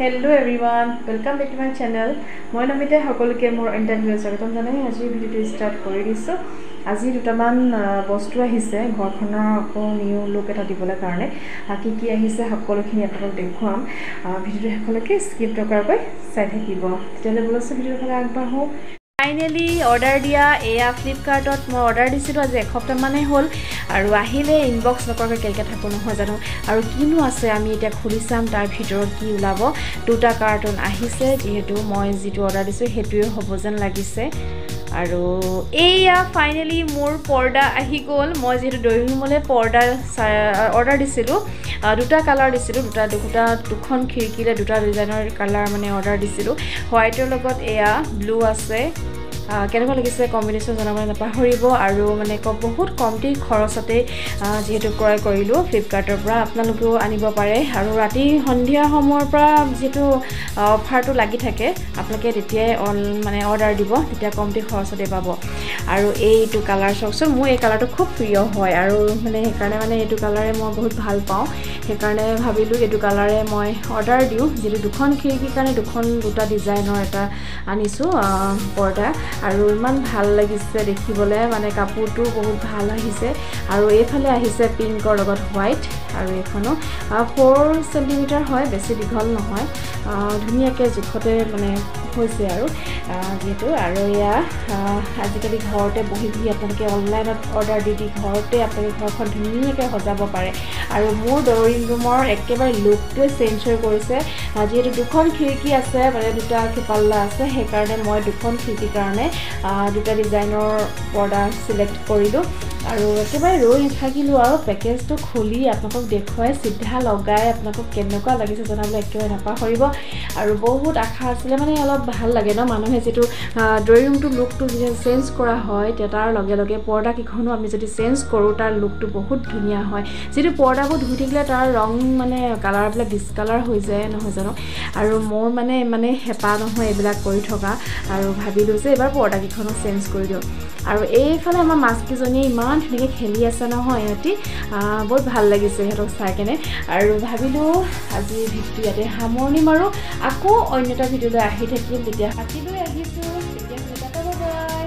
Hello' everyone welcome back to my channel মই নমিতে সকলোকে মোৰ ইণ্টাৰভিউ স্বাগতম জনাই। আজিৰ ভিডিঅ'টো ষ্টাৰ্ট কৰি দিছোঁ। আজি দুটামান বস্তু আহিছে। ঘৰখনৰ আকৌ নিউ লুক এটা দিবলৈ কাৰণে। কি কি আহিছে সকলোখিনি আপোনালোকক দেখুৱাম। ভিডিঅ'টো শেষলৈকে স্কিপ নকৰাকৈ চাই থাকিব। তেতিয়াহ'লে বোলচোন ভিডিঅ'ৰ ফালে আগবাঢ়োঁ। ফাইনেলি অৰ্ডাৰ দিয়া এয়া ফ্লিপকাৰ্টত মই অৰ্ডাৰ দিছিলোঁ আজি এসপ্তাহমানেই হ'ল আৰু আহিলে ইনবক্স নকৰাকৈ কেনেকৈ থাকোঁ নহয় জানো? আৰু কিনো আছে আমি এতিয়া খুলি চাম তাৰ ভিতৰত কি ওলাব? দুটা কাৰ্টুন আহিছে যিহেতু মই যিটো অৰ্ডাৰ দিছোঁ সেইটোৱে হ'ব যেন লাগিছে। আৰু এইয়া ফাইনেলি মোৰ পৰ্দা আহি গ'ল। মই যিহেতু ৰুমলৈ পৰ্দা অৰ্ডাৰ দিছিলোঁ দুটা কালাৰ দিছিলোঁ দুটা দুটা দুখন খিৰিকীৰে দুটা ডিজাইনৰ কালাৰ মানে অৰ্ডাৰ দিছিলোঁ। হোৱাইটৰ লগত এয়া ব্লু আছে। কেনেকুৱা লাগিছে কম্বিনেশ্যন জনাবলৈ নাপাহৰিব আৰু মানে বহুত কমটি খৰচতে যিহেতু ক্ৰয় কৰিলোঁ ফ্লিপকাৰ্টৰ পৰা আপোনালোকেও আনিব পাৰে। আৰু ৰাতি সন্ধিয়া সময়ৰ পৰা যিহেতু অফাৰটো লাগি থাকে আপোনালোকে তেতিয়াই অন মানে অৰ্ডাৰ দিব তেতিয়া কমটি খৰচতে পাব। আৰু এইটো কালাৰ চাওকচোন মোৰ এই কালাৰটো খুব প্ৰিয় হয় আৰু মানে সেইকাৰণে মানে এইটো কালাৰে মই বহুত ভাল পাওঁ। সেইকাৰণে ভাবিলোঁ এইটো কালাৰে মই অৰ্ডাৰ দিওঁ। যিহেতু দুখন খিৰিকীৰ কাৰণে দুখন দুটা ডিজাইনৰ এটা আনিছোঁ পৰ্দা। আৰু ইমান ভাল লাগিছে দেখিবলৈ মানে কাপোৰটো বহুত ভাল আহিছে। আৰু এইফালে আহিছে পিংকৰ লগত হোৱাইট আৰু এইখনো। ফ'ৰ চেণ্টিমিটাৰ হয় বেছি দীঘল নহয়। ধুনীয়াকৈ জোখতে মানে হৈছে আৰু যিহেতু আৰু এয়া আজিকালি ঘৰতে বহি বহি আপোনালোকে অনলাইনত অৰ্ডাৰ দি দি ঘৰতে আপোনালোকে ঘৰখন ধুনীয়াকৈ সজাব পাৰে। আৰু মোৰ ড্ৰয়িং ৰুমৰ একেবাৰে লুকটোৱে চেঞ্জ হৈ কৰিছে যিহেতু দুখন খিৰিকী আছে মানে দুটা পাল্লা আছে সেইকাৰণে মই দুখন খিৰিকীৰ কাৰণে দুটা ডিজাইনৰ পৰ্দা চিলেক্ট কৰিলোঁ। আৰু একেবাৰে ৰৈ নাথাকিলোঁ আৰু পেকেজটো খুলি আপোনালোকক দেখুৱাই চিধা লগাই আপোনালোকক কেনেকুৱা লাগিছে জনাবলৈ একেবাৰে নাপাহৰিব। আৰু বহুত আশা আছিলে মানে অলপ ভাল লাগে ন মানুহে যিটো ড্ৰয়িং ৰুমটো লুকটো যেতিয়া চেঞ্জ কৰা হয় তেতিয়া তাৰ লগে লগে পৰ্দাকেইখনো আমি যদি চেঞ্জ কৰোঁ তাৰ লুকটো বহুত ধুনীয়া হয়। যিটো পৰ্দাবোৰ ধুই থাকিলে তাৰ ৰং মানে কালাৰবিলাক ডিছকালাৰ হৈ যায় নহয় জানো? আৰু মোৰ মানে মানে হেঁপাহ নহয় এইবিলাক কৰি থকা। আৰু ভাবিলোঁ যে এইবাৰ পৰ্দাকেইখনো চেঞ্জ কৰি দিওঁ। আৰু এইফালে আমাৰ মাছকেইজনীয়ে ইমান ইমান ধুনীয়াকৈ খেলি আছে নহয় সিহঁতি বহুত ভাল লাগিছে সিহঁতক চাই কেনে। আৰু ভাবিলোঁ আজি ভিডিঅ'টো ইয়াতে সামৰণি মাৰোঁ। আকৌ অন্য এটা ভিডিঅ'লৈ আহি থাকিম তেতিয়া। কাটিলৈ আহিছোঁ। তেতিয়া বাই